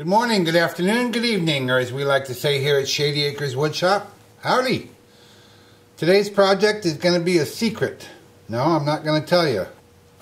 Good morning, good afternoon, good evening, or as we like to say here at Shady Acres Woodshop, howdy. Today's project is going to be a secret. No, I'm not going to tell you.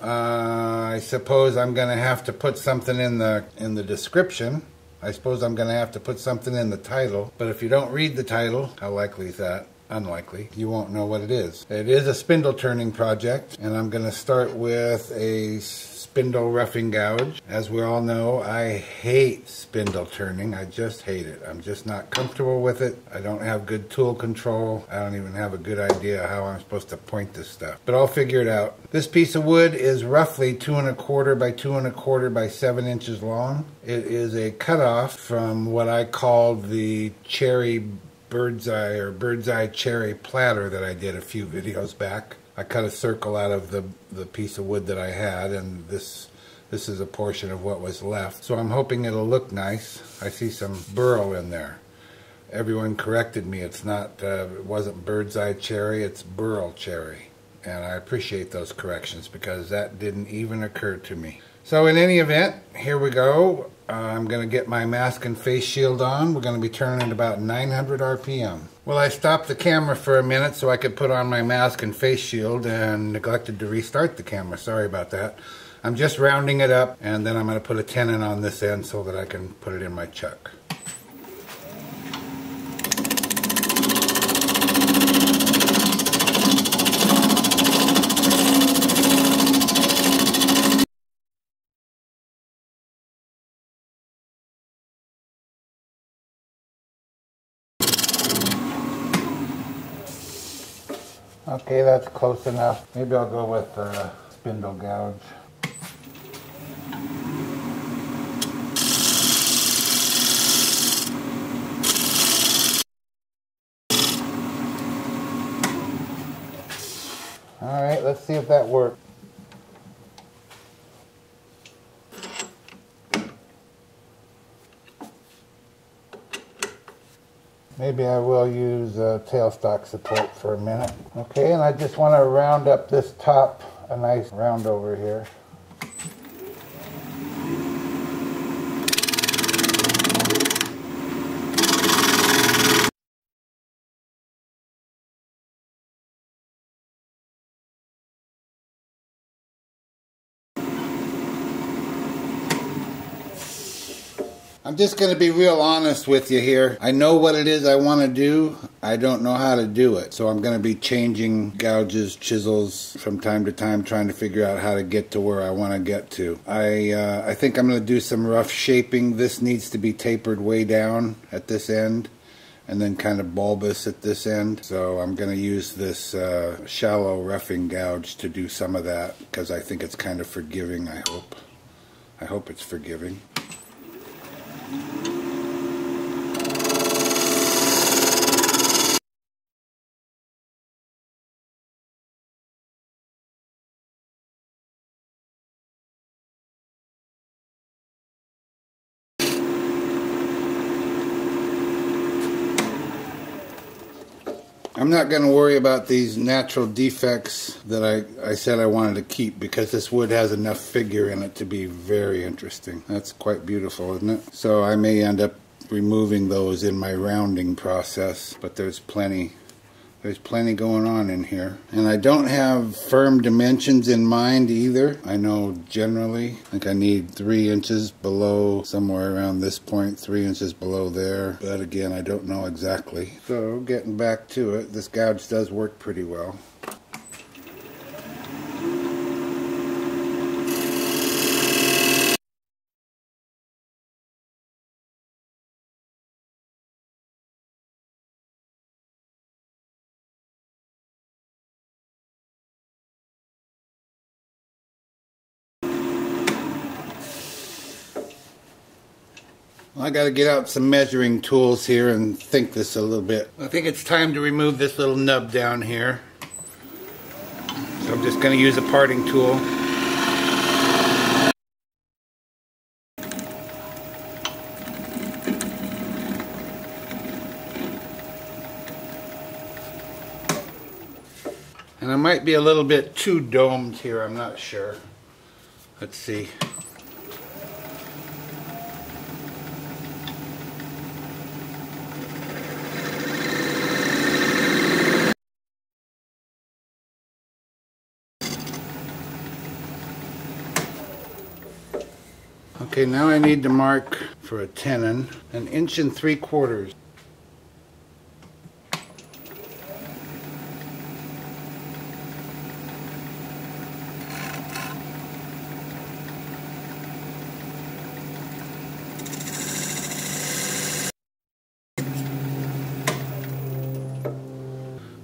Uh, I suppose I'm going to have to put something in the in the description. I suppose I'm going to have to put something in the title. But if you don't read the title, how likely is that? Unlikely. You won't know what it is. It is a spindle turning project, and I'm going to start with a spindle roughing gouge. As we all know, I hate spindle turning. I just hate it. I'm just not comfortable with it. I don't have good tool control. I don't even have a good idea how I'm supposed to point this stuff. But I'll figure it out. This piece of wood is roughly two and a quarter by two and a quarter by seven inches long. It is a cutoff from what I called the cherry bird's eye or bird's eye cherry platter that I did a few videos back. I cut a circle out of the, the piece of wood that I had and this this is a portion of what was left. So I'm hoping it'll look nice. I see some burl in there. Everyone corrected me. It's not, uh, it wasn't bird's eye cherry, it's burl cherry. And I appreciate those corrections because that didn't even occur to me. So in any event, here we go. Uh, I'm going to get my mask and face shield on. We're going to be turning at about 900 RPM. Well, I stopped the camera for a minute so I could put on my mask and face shield and neglected to restart the camera. Sorry about that. I'm just rounding it up and then I'm going to put a tenon on this end so that I can put it in my chuck. Okay, that's close enough. Maybe I'll go with uh, spindle gouge. All right, let's see if that works. Maybe I will use uh, tailstock support for a minute. Okay, and I just want to round up this top a nice round over here. Just going to be real honest with you here. I know what it is I want to do. I don't know how to do it. So I'm going to be changing gouges, chisels from time to time, trying to figure out how to get to where I want to get to. I, uh, I think I'm going to do some rough shaping. This needs to be tapered way down at this end and then kind of bulbous at this end. So I'm going to use this uh, shallow roughing gouge to do some of that because I think it's kind of forgiving, I hope. I hope it's forgiving. Thank you. I'm not going to worry about these natural defects that I, I said I wanted to keep because this wood has enough figure in it to be very interesting. That's quite beautiful, isn't it? So I may end up removing those in my rounding process, but there's plenty there's plenty going on in here. And I don't have firm dimensions in mind either. I know generally, like I need three inches below, somewhere around this point, three inches below there. But again, I don't know exactly. So getting back to it, this gouge does work pretty well. I got to get out some measuring tools here and think this a little bit. I think it's time to remove this little nub down here. So I'm just going to use a parting tool. And I might be a little bit too domed here, I'm not sure. Let's see. Okay, now I need to mark for a tenon an inch and three quarters.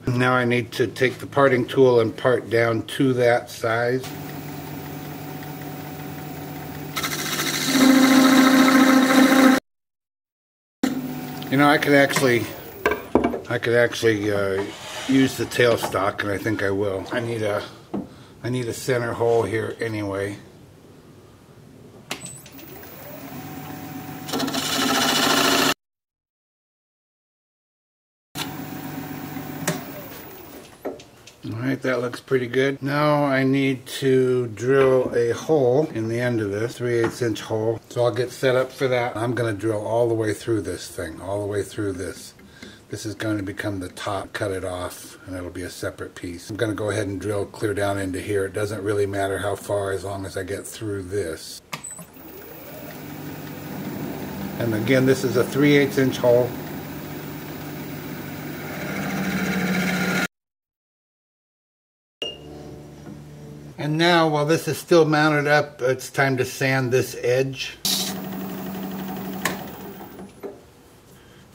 Now I need to take the parting tool and part down to that size. You know, I could actually, I could actually uh, use the tailstock, and I think I will. I need a, I need a center hole here anyway. That looks pretty good. Now I need to drill a hole in the end of this, 3 8 inch hole. So I'll get set up for that. I'm going to drill all the way through this thing, all the way through this. This is going to become the top, cut it off, and it'll be a separate piece. I'm going to go ahead and drill clear down into here. It doesn't really matter how far as long as I get through this. And again, this is a 3 8 inch hole. Now, while this is still mounted up, it's time to sand this edge.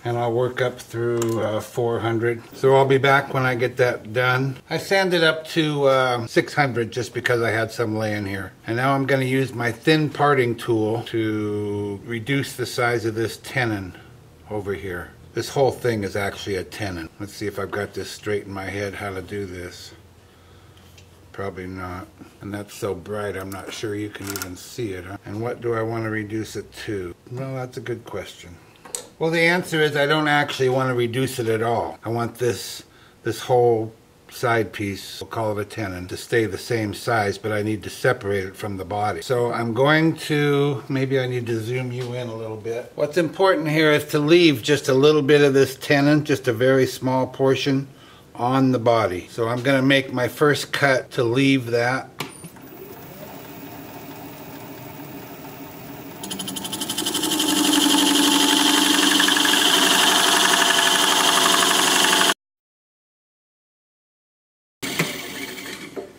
And I'll work up through uh, 400. So I'll be back when I get that done. I sanded up to uh, 600 just because I had some laying here. And now I'm going to use my thin parting tool to reduce the size of this tenon over here. This whole thing is actually a tenon. Let's see if I've got this straight in my head how to do this. Probably not. And that's so bright, I'm not sure you can even see it. And what do I want to reduce it to? Well, that's a good question. Well, the answer is I don't actually want to reduce it at all. I want this, this whole side piece, we'll call it a tenon, to stay the same size, but I need to separate it from the body. So I'm going to, maybe I need to zoom you in a little bit. What's important here is to leave just a little bit of this tenon, just a very small portion, on the body. So I'm going to make my first cut to leave that.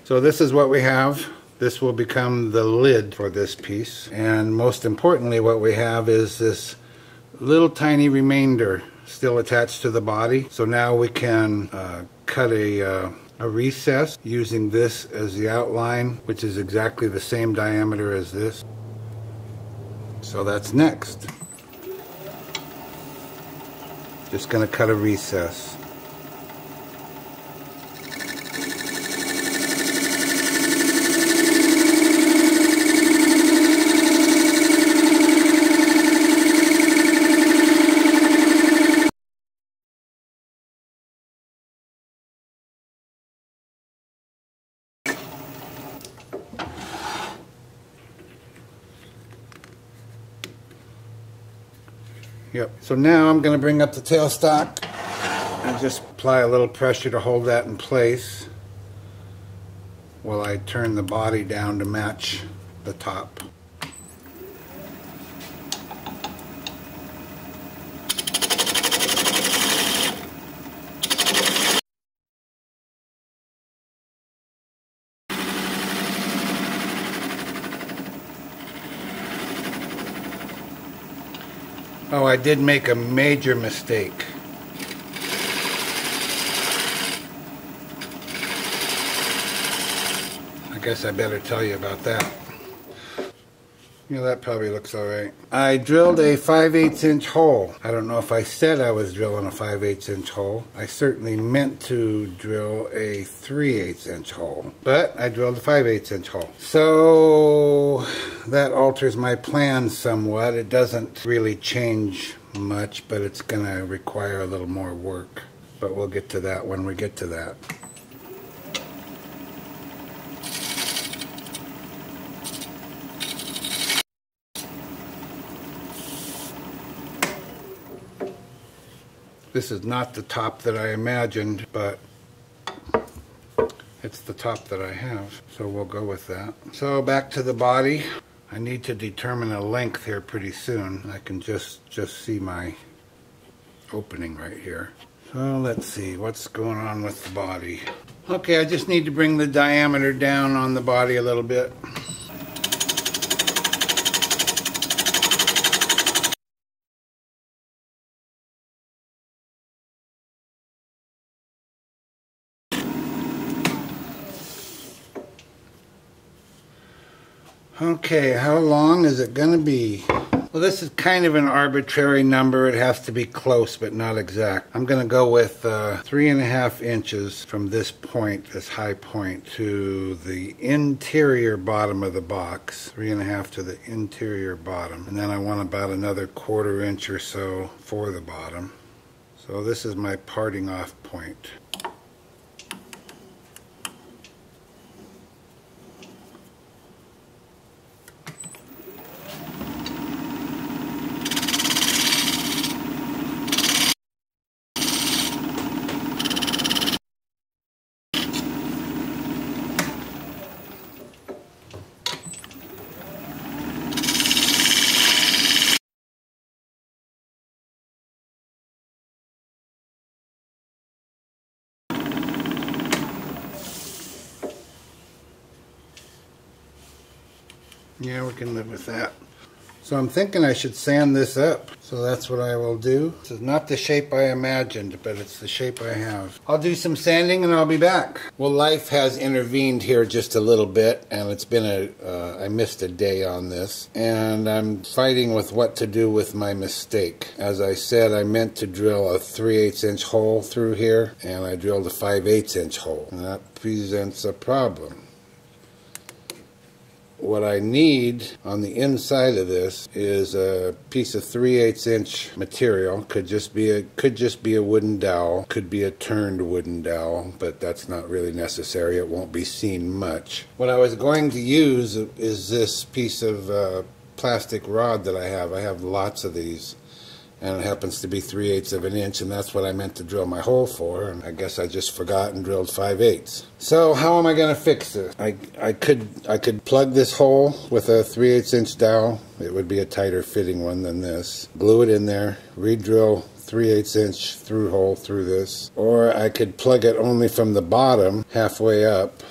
So this is what we have. This will become the lid for this piece. And most importantly, what we have is this little tiny remainder still attached to the body. So now we can uh, cut a, uh, a recess using this as the outline, which is exactly the same diameter as this. So that's next. Just going to cut a recess. Yep. So now I'm going to bring up the tailstock and just apply a little pressure to hold that in place while I turn the body down to match the top. Oh, I did make a major mistake. I guess I better tell you about that. Yeah, that probably looks alright. I drilled a 5 8 inch hole. I don't know if I said I was drilling a 5 8 inch hole. I certainly meant to drill a 3 8 inch hole. But I drilled a 5 8 inch hole. So that alters my plan somewhat. It doesn't really change much, but it's going to require a little more work. But we'll get to that when we get to that. This is not the top that I imagined, but it's the top that I have. So we'll go with that. So back to the body. I need to determine a length here pretty soon. I can just, just see my opening right here. So let's see what's going on with the body. Okay, I just need to bring the diameter down on the body a little bit. Okay, how long is it going to be? Well, this is kind of an arbitrary number. It has to be close, but not exact. I'm going to go with uh, three and a half inches from this point, this high point, to the interior bottom of the box. Three and a half to the interior bottom. And then I want about another quarter inch or so for the bottom. So this is my parting off point. Yeah, we can live with that. So I'm thinking I should sand this up. So that's what I will do. This is not the shape I imagined, but it's the shape I have. I'll do some sanding and I'll be back. Well, life has intervened here just a little bit, and it's been a. Uh, I missed a day on this, and I'm fighting with what to do with my mistake. As I said, I meant to drill a 3 8 inch hole through here, and I drilled a 5 8 inch hole. And that presents a problem what I need on the inside of this is a piece of 3 8 inch material. Could just be a could just be a wooden dowel. Could be a turned wooden dowel, but that's not really necessary. It won't be seen much. What I was going to use is this piece of uh, plastic rod that I have. I have lots of these and it happens to be 3 eighths of an inch and that's what I meant to drill my hole for and I guess I just forgot and drilled 5 eighths. So how am I going to fix this? I, I could I could plug this hole with a 3 eighths inch dowel. It would be a tighter fitting one than this. Glue it in there, re-drill 3 eighths inch through hole through this. Or I could plug it only from the bottom halfway up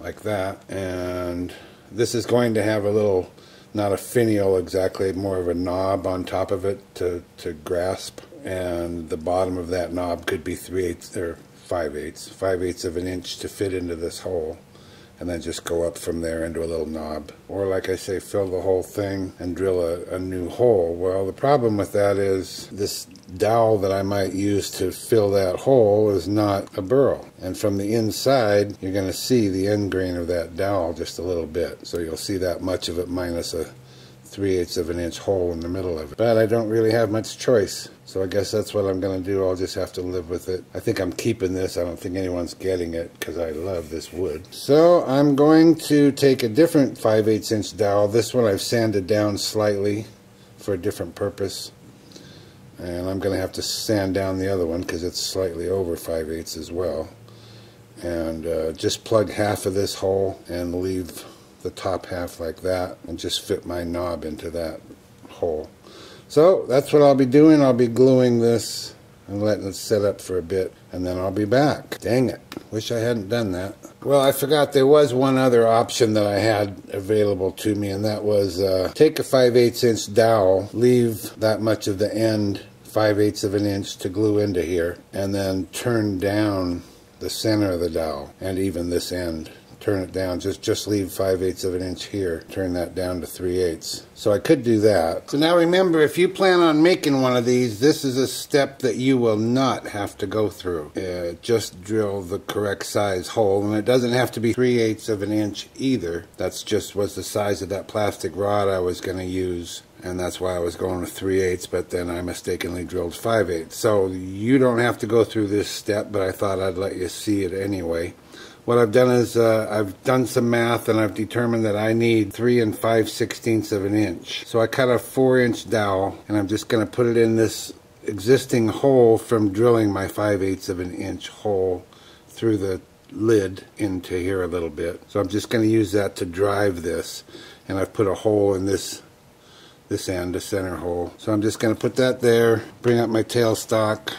like that and this is going to have a little not a finial exactly, more of a knob on top of it to, to grasp. And the bottom of that knob could be 3 eighths or 5 eighths, 5 eighths of an inch to fit into this hole. And then just go up from there into a little knob. Or, like I say, fill the whole thing and drill a, a new hole. Well, the problem with that is this dowel that I might use to fill that hole is not a burl. And from the inside, you're going to see the end grain of that dowel just a little bit. So you'll see that much of it minus a 3 eighths of an inch hole in the middle of it. But I don't really have much choice. So I guess that's what I'm going to do. I'll just have to live with it. I think I'm keeping this. I don't think anyone's getting it because I love this wood. So I'm going to take a different 5 8 inch dowel. This one I've sanded down slightly for a different purpose. And I'm going to have to sand down the other one because it's slightly over 5 eighths as well. And uh, just plug half of this hole and leave the top half like that and just fit my knob into that hole. So that's what I'll be doing. I'll be gluing this and letting it set up for a bit and then I'll be back. Dang it. Wish I hadn't done that. Well, I forgot there was one other option that I had available to me and that was uh, take a 5 8 inch dowel, leave that much of the end 5 eighths of an inch to glue into here and then turn down the center of the dowel and even this end turn it down. Just just leave 5 eighths of an inch here turn that down to 3 eighths. So I could do that. So now remember if you plan on making one of these this is a step that you will not have to go through. Uh, just drill the correct size hole and it doesn't have to be 3 eighths of an inch either. That's just was the size of that plastic rod I was going to use and that's why I was going with 3 eighths, but then I mistakenly drilled 5 eighths. So you don't have to go through this step, but I thought I'd let you see it anyway. What I've done is uh, I've done some math and I've determined that I need 3 and 5 sixteenths of an inch. So I cut a 4 inch dowel and I'm just going to put it in this existing hole from drilling my 5 eighths of an inch hole through the lid into here a little bit. So I'm just going to use that to drive this and I've put a hole in this this end, a center hole. So I'm just going to put that there, bring up my tailstock,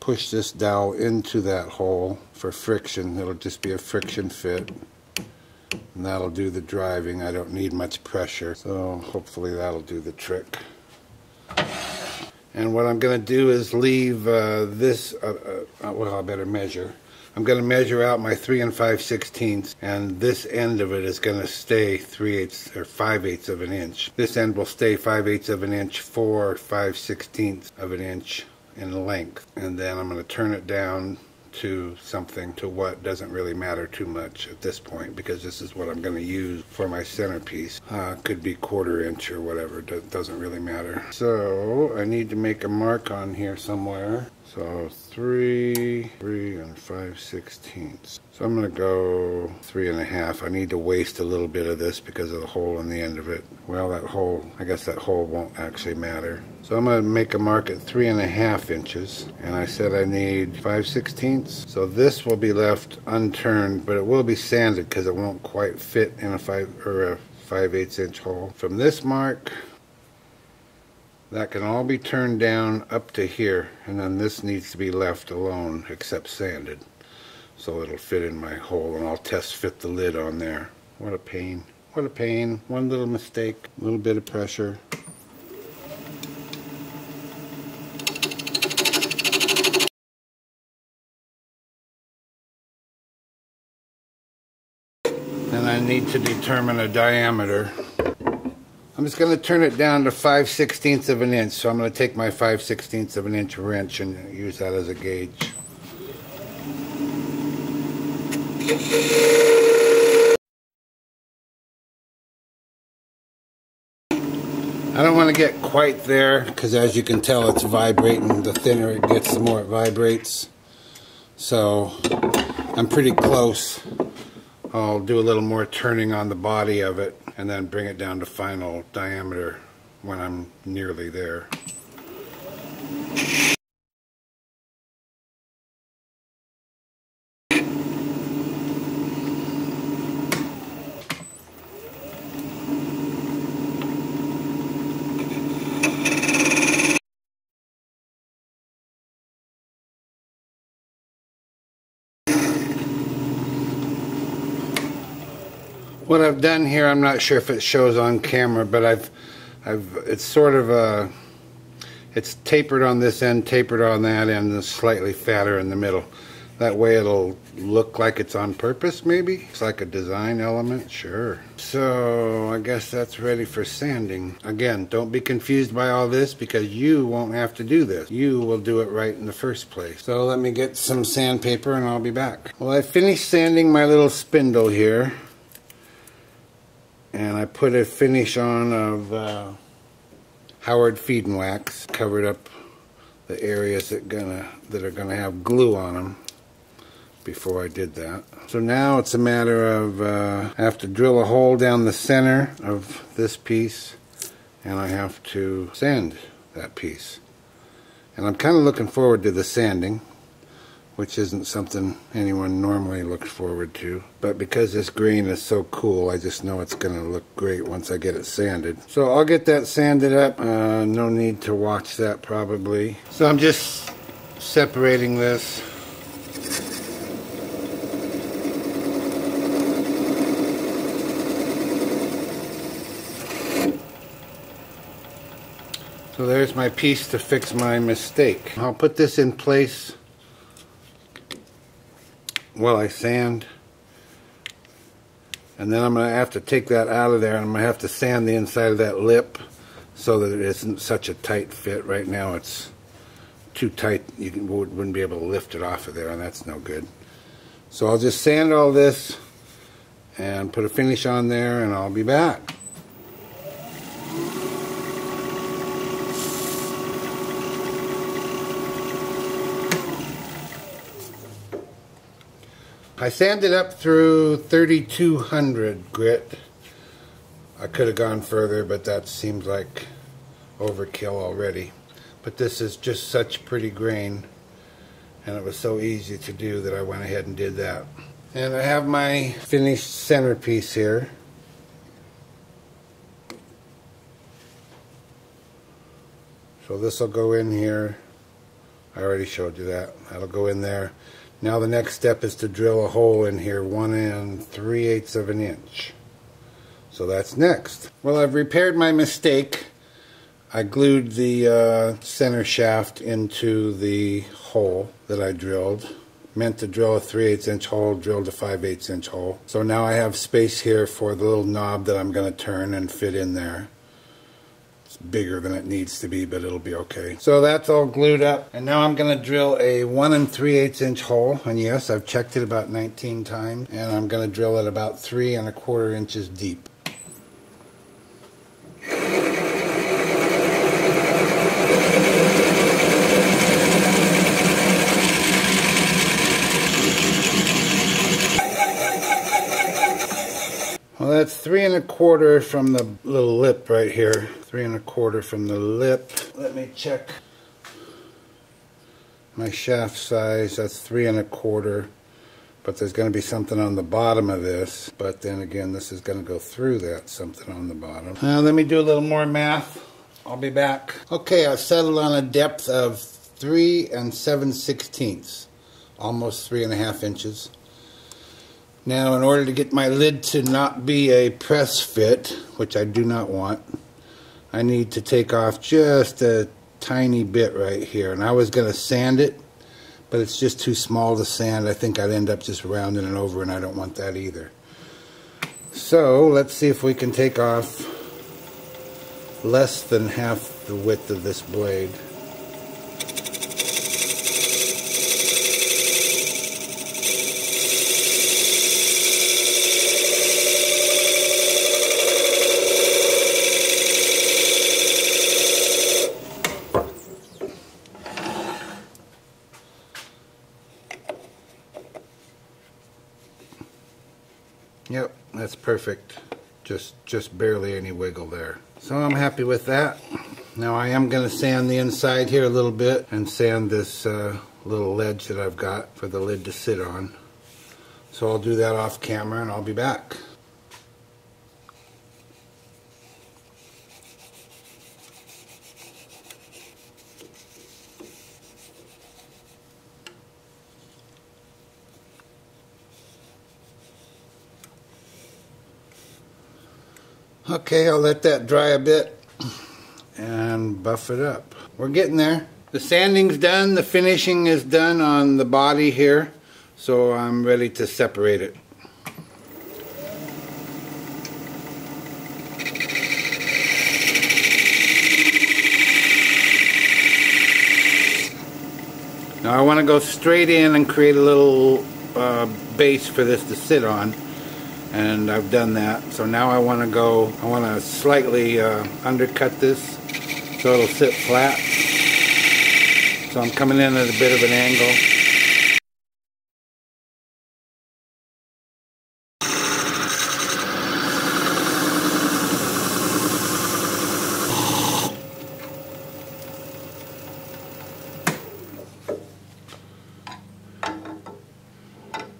push this dowel into that hole for friction. It'll just be a friction fit. And that'll do the driving. I don't need much pressure. So hopefully that'll do the trick. And what I'm going to do is leave uh, this, uh, uh, well I better measure. I'm going to measure out my 3 and 5 sixteenths and this end of it is going to stay 3 eighths or 5 eighths of an inch. This end will stay 5 eighths of an inch, 4 or 5 sixteenths of an inch in length. And then I'm going to turn it down to something to what doesn't really matter too much at this point because this is what I'm going to use for my centerpiece. Uh, could be quarter inch or whatever, Do doesn't really matter. So I need to make a mark on here somewhere. So three, three and five sixteenths. So I'm gonna go three and a half. I need to waste a little bit of this because of the hole in the end of it. Well, that hole, I guess that hole won't actually matter. So I'm gonna make a mark at three and a half inches. And I said I need five sixteenths. So this will be left unturned, but it will be sanded because it won't quite fit in a five or a five eighths inch hole. From this mark, that can all be turned down up to here and then this needs to be left alone except sanded so it'll fit in my hole and I'll test fit the lid on there. What a pain. What a pain. One little mistake, a little bit of pressure. Then I need to determine a diameter. I'm just going to turn it down to 5 sixteenths of an inch. So I'm going to take my 5 sixteenths of an inch wrench and use that as a gauge. I don't want to get quite there because as you can tell it's vibrating. The thinner it gets the more it vibrates. So I'm pretty close. I'll do a little more turning on the body of it and then bring it down to final diameter when I'm nearly there. What I've done here, I'm not sure if it shows on camera, but I've, I've, it's sort of a, it's tapered on this end, tapered on that end, and slightly fatter in the middle. That way it'll look like it's on purpose, maybe? It's like a design element, sure. So, I guess that's ready for sanding. Again, don't be confused by all this because you won't have to do this. You will do it right in the first place. So let me get some sandpaper and I'll be back. Well, I finished sanding my little spindle here and I put a finish on of uh, Howard Feed and Wax, covered up the areas that gonna that are gonna have glue on them before I did that. So now it's a matter of uh, I have to drill a hole down the center of this piece and I have to sand that piece. And I'm kind of looking forward to the sanding which isn't something anyone normally looks forward to. But because this green is so cool, I just know it's going to look great once I get it sanded. So I'll get that sanded up. Uh, no need to watch that probably. So I'm just separating this. So there's my piece to fix my mistake. I'll put this in place while I sand. And then I'm going to have to take that out of there and I'm going to have to sand the inside of that lip so that it isn't such a tight fit. Right now it's too tight. You wouldn't be able to lift it off of there and that's no good. So I'll just sand all this and put a finish on there and I'll be back. I sanded up through 3200 grit. I could have gone further, but that seems like overkill already. But this is just such pretty grain, and it was so easy to do that I went ahead and did that. And I have my finished centerpiece here. So this will go in here. I already showed you that. That'll go in there. Now the next step is to drill a hole in here one and three eighths of an inch. So that's next. Well, I've repaired my mistake. I glued the uh, center shaft into the hole that I drilled. Meant to drill a 3 8 inch hole, drilled a 5 8 inch hole. So now I have space here for the little knob that I'm going to turn and fit in there. Bigger than it needs to be, but it'll be okay. So that's all glued up. And now I'm going to drill a 1 and 3 8 inch hole. And yes, I've checked it about 19 times. And I'm going to drill it about 3 and a quarter inches deep. That's three and a quarter from the little lip right here. Three and a quarter from the lip. Let me check my shaft size. That's three and a quarter. But there's going to be something on the bottom of this. But then again, this is going to go through that something on the bottom. Now, let me do a little more math. I'll be back. Okay, I've settled on a depth of three and seven sixteenths. Almost three and a half inches. Now, in order to get my lid to not be a press fit, which I do not want, I need to take off just a tiny bit right here. And I was going to sand it, but it's just too small to sand. I think I'd end up just rounding it over, and I don't want that either. So, let's see if we can take off less than half the width of this blade. Yep, that's perfect. Just barely any wiggle there. So I'm happy with that. Now I am going to sand the inside here a little bit and sand this uh, little ledge that I've got for the lid to sit on. So I'll do that off camera and I'll be back. Okay, I'll let that dry a bit and buff it up. We're getting there. The sanding's done, the finishing is done on the body here, so I'm ready to separate it. Now I want to go straight in and create a little uh, base for this to sit on and I've done that. So now I want to go I want to slightly uh, undercut this so it'll sit flat. So I'm coming in at a bit of an angle.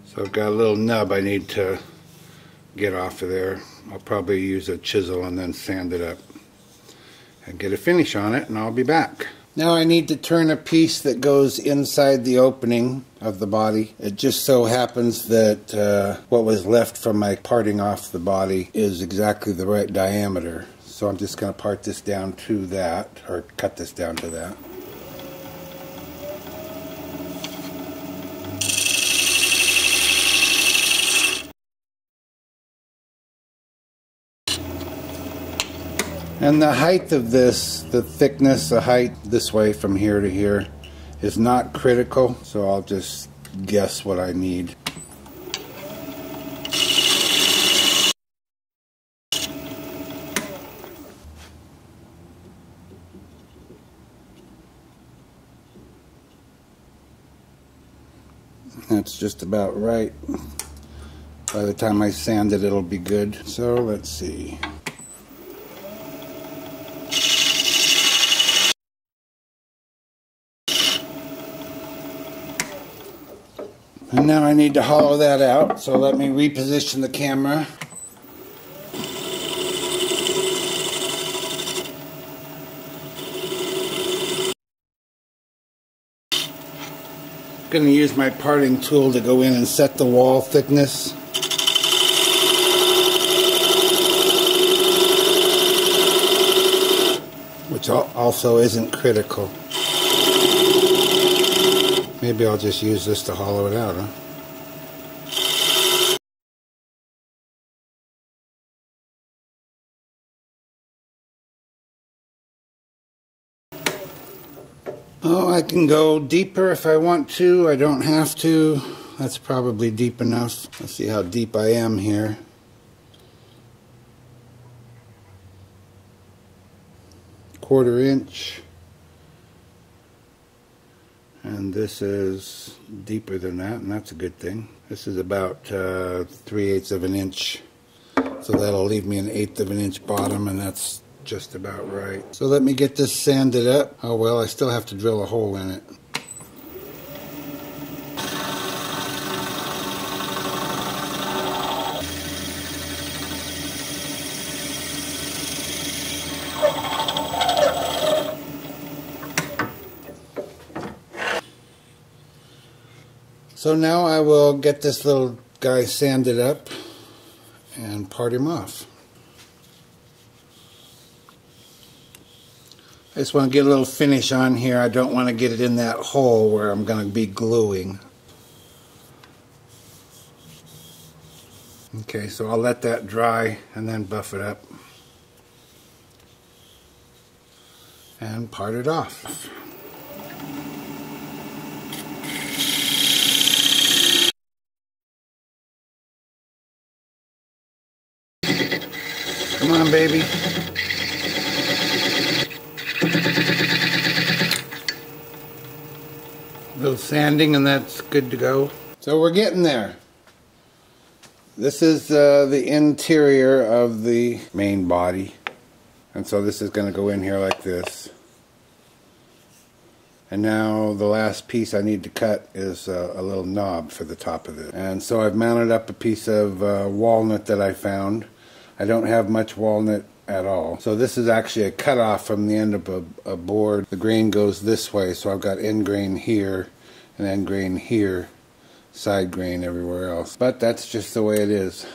So I've got a little nub I need to get off of there. I'll probably use a chisel and then sand it up and get a finish on it and I'll be back. Now I need to turn a piece that goes inside the opening of the body. It just so happens that uh, what was left from my parting off the body is exactly the right diameter. So I'm just going to part this down to that, or cut this down to that. And the height of this, the thickness, the height this way from here to here is not critical, so I'll just guess what I need. That's just about right. By the time I sand it, it'll be good. So let's see. And now I need to hollow that out, so let me reposition the camera. I'm going to use my parting tool to go in and set the wall thickness. Which also isn't critical. Maybe I'll just use this to hollow it out, huh? Oh, I can go deeper if I want to. I don't have to. That's probably deep enough. Let's see how deep I am here. Quarter inch. And this is deeper than that, and that's a good thing. This is about uh, 3 eighths of an inch. So that'll leave me an eighth of an inch bottom, and that's just about right. So let me get this sanded up. Oh well, I still have to drill a hole in it. So now I will get this little guy sanded up and part him off. I just want to get a little finish on here. I don't want to get it in that hole where I'm going to be gluing. Okay, so I'll let that dry and then buff it up. And part it off. On, baby. A little sanding and that's good to go. So we're getting there. This is uh, the interior of the main body. And so this is going to go in here like this. And now the last piece I need to cut is uh, a little knob for the top of it. And so I've mounted up a piece of uh, walnut that I found. I don't have much walnut at all. So this is actually a cutoff from the end of a, a board. The grain goes this way, so I've got end grain here and end grain here, side grain everywhere else. But that's just the way it is.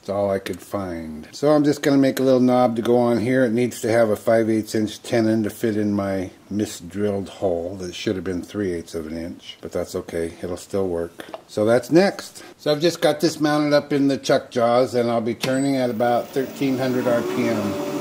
It's all I could find. So I'm just going to make a little knob to go on here. It needs to have a 5 8 inch tenon to fit in my misdrilled hole that should have been 3 8 of an inch. But that's okay. It'll still work. So that's next. So I've just got this mounted up in the chuck jaws and I'll be turning at about 1300 RPM.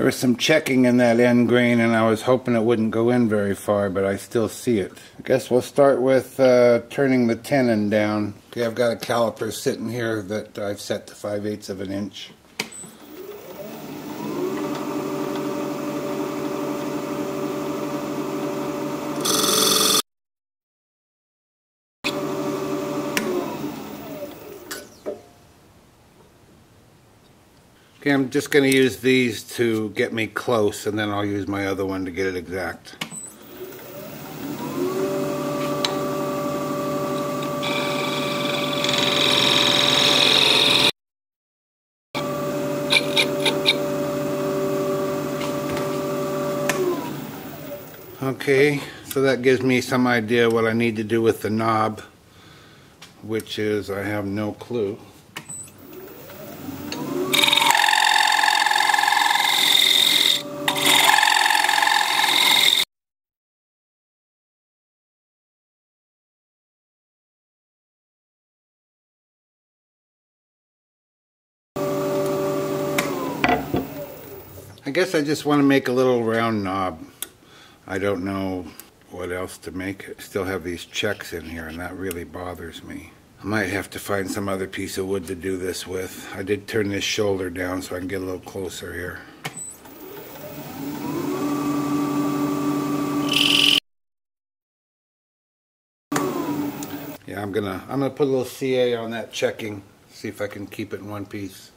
There was some checking in that end grain and I was hoping it wouldn't go in very far, but I still see it. I guess we'll start with uh, turning the tenon down. Okay, I've got a caliper sitting here that I've set to 5 eighths of an inch. Okay, I'm just going to use these to get me close and then I'll use my other one to get it exact. Okay, so that gives me some idea what I need to do with the knob, which is I have no clue. Guess I just want to make a little round knob. I don't know what else to make it. Still have these checks in here and that really bothers me. I might have to find some other piece of wood to do this with. I did turn this shoulder down so I can get a little closer here. Yeah, I'm gonna I'm gonna put a little CA on that checking, see if I can keep it in one piece.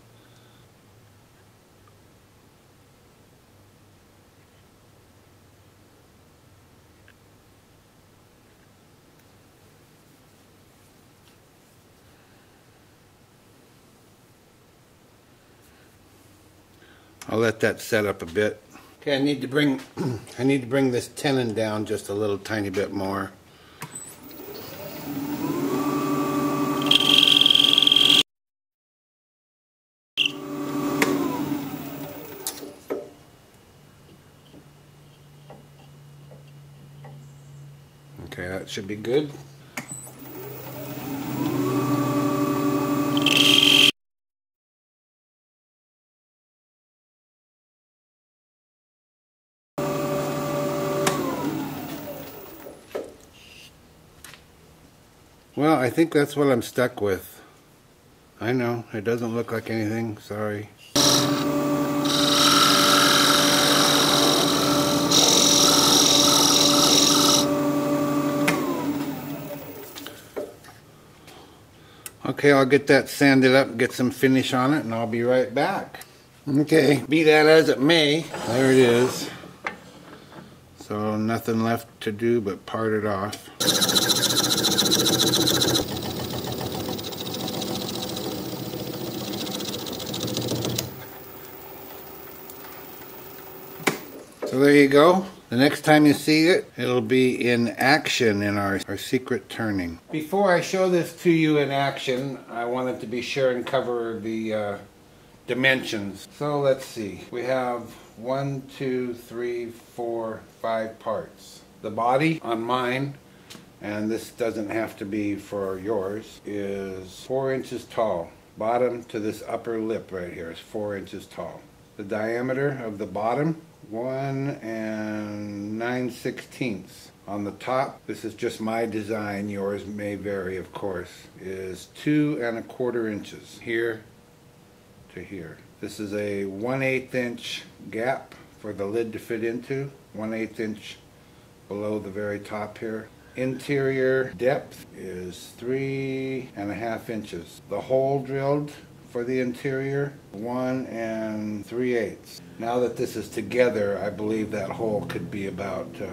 I'll let that set up a bit. Okay, I need to bring I need to bring this tenon down just a little tiny bit more. Okay, that should be good. Think that's what I'm stuck with. I know, it doesn't look like anything, sorry. Okay, I'll get that sanded up, get some finish on it, and I'll be right back. Okay, be that as it may, there it is. So nothing left to do but part it off. So there you go. The next time you see it, it'll be in action in our, our secret turning. Before I show this to you in action, I wanted to be sure and cover the uh, dimensions. So let's see. We have one, two, three, four, five parts. The body on mine, and this doesn't have to be for yours, is four inches tall. Bottom to this upper lip right here is four inches tall. The diameter of the bottom one and nine sixteenths. On the top, this is just my design, yours may vary of course, is two and a quarter inches here to here. This is a one eighth inch gap for the lid to fit into, one eighth inch below the very top here. Interior depth is three and a half inches. The hole drilled for the interior, one and three eighths. Now that this is together, I believe that hole could be about uh,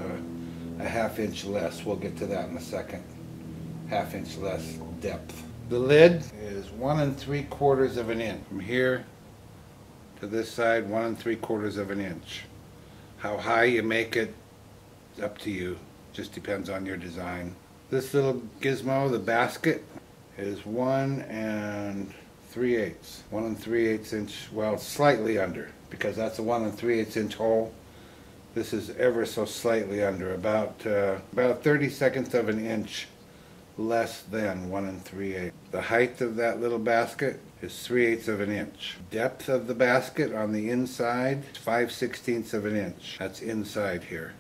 a half inch less. We'll get to that in a second. Half inch less depth. The lid is one and three quarters of an inch. From here to this side, one and three quarters of an inch. How high you make it, up to you. Just depends on your design. This little gizmo, the basket, is one and 3 eighths, 1 and 3 eighths inch, well slightly under because that's a 1 and 3 eighths inch hole. This is ever so slightly under, about uh, about 30 seconds of an inch less than 1 and 3 eighths. The height of that little basket is 3 eighths of an inch. Depth of the basket on the inside 5 sixteenths of an inch. That's inside here,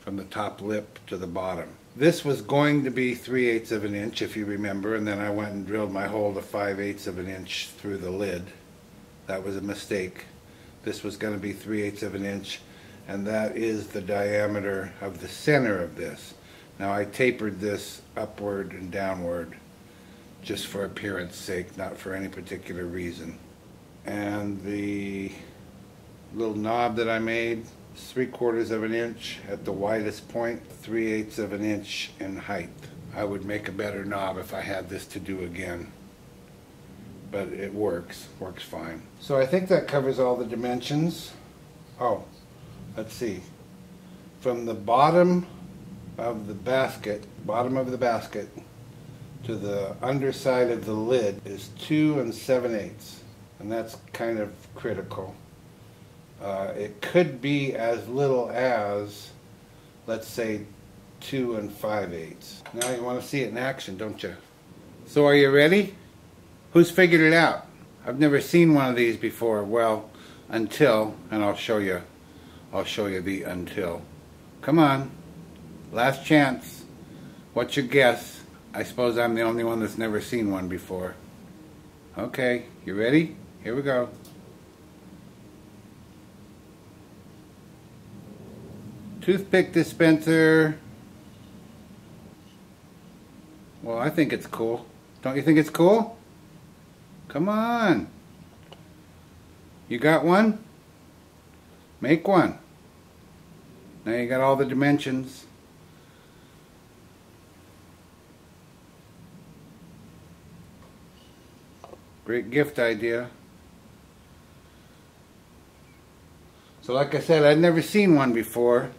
from the top lip to the bottom. This was going to be 3 eighths of an inch, if you remember, and then I went and drilled my hole to 5 eighths of an inch through the lid. That was a mistake. This was going to be 3 eighths of an inch, and that is the diameter of the center of this. Now I tapered this upward and downward just for appearance sake, not for any particular reason. And the little knob that I made three quarters of an inch at the widest point, three eighths of an inch in height. I would make a better knob if I had this to do again. But it works, works fine. So I think that covers all the dimensions. Oh, let's see. From the bottom of the basket, bottom of the basket, to the underside of the lid is two and seven eighths. And that's kind of critical. Uh, it could be as little as, let's say, two and five eighths. Now you want to see it in action, don't you? So are you ready? Who's figured it out? I've never seen one of these before. Well, until, and I'll show you, I'll show you the until. Come on, last chance. What's your guess? I suppose I'm the only one that's never seen one before. Okay, you ready? Here we go. Toothpick dispenser. Well, I think it's cool. Don't you think it's cool? Come on. You got one? Make one. Now you got all the dimensions. Great gift idea. So like I said, I'd never seen one before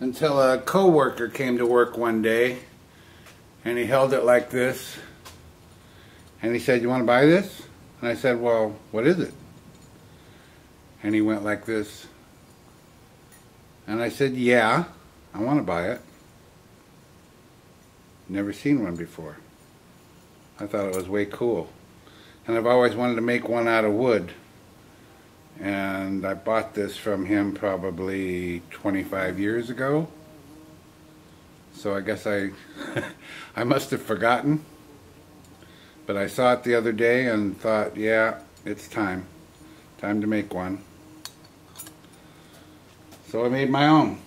until a co-worker came to work one day and he held it like this and he said, you want to buy this? And I said, well, what is it? And he went like this. And I said, yeah, I want to buy it. Never seen one before. I thought it was way cool. And I've always wanted to make one out of wood. And I bought this from him probably 25 years ago. So I guess I, I must have forgotten. But I saw it the other day and thought, yeah, it's time. Time to make one. So I made my own.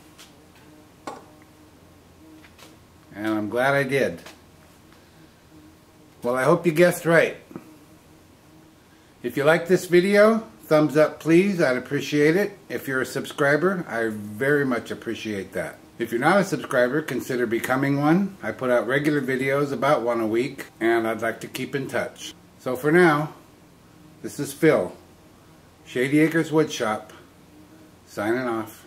And I'm glad I did. Well, I hope you guessed right. If you like this video, thumbs up please, I'd appreciate it. If you're a subscriber, I very much appreciate that. If you're not a subscriber, consider becoming one. I put out regular videos, about one a week, and I'd like to keep in touch. So for now, this is Phil, Shady Acres Woodshop, signing off.